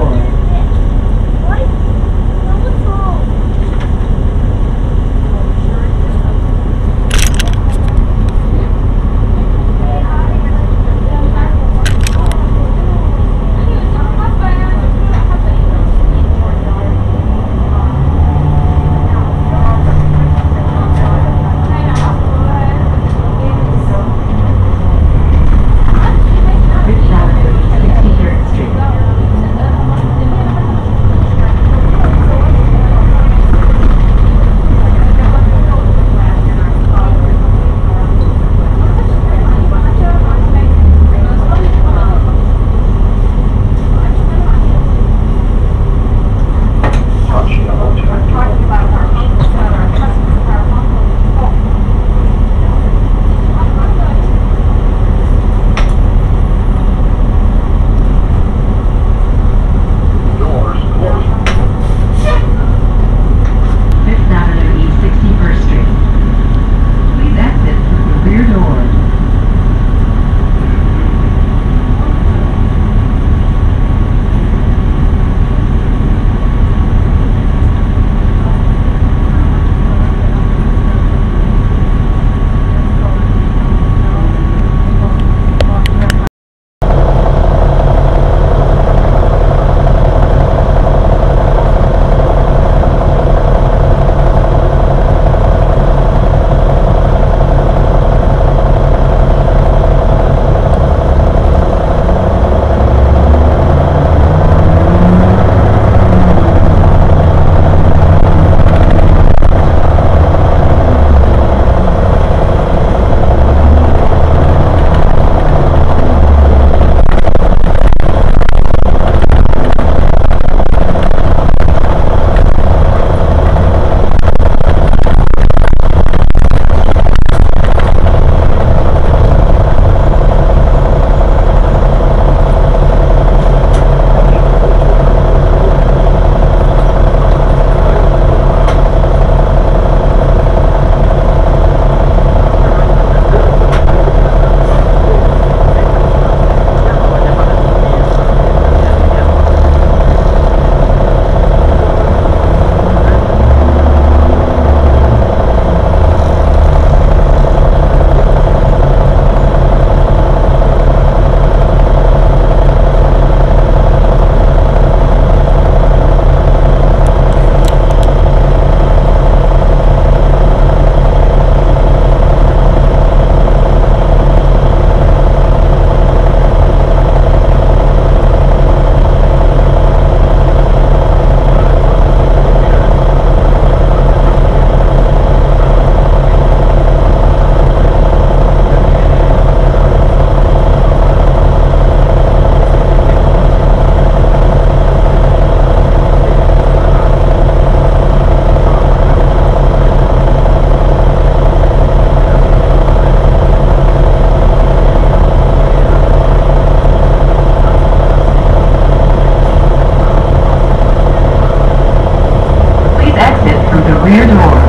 Lord. weird noise.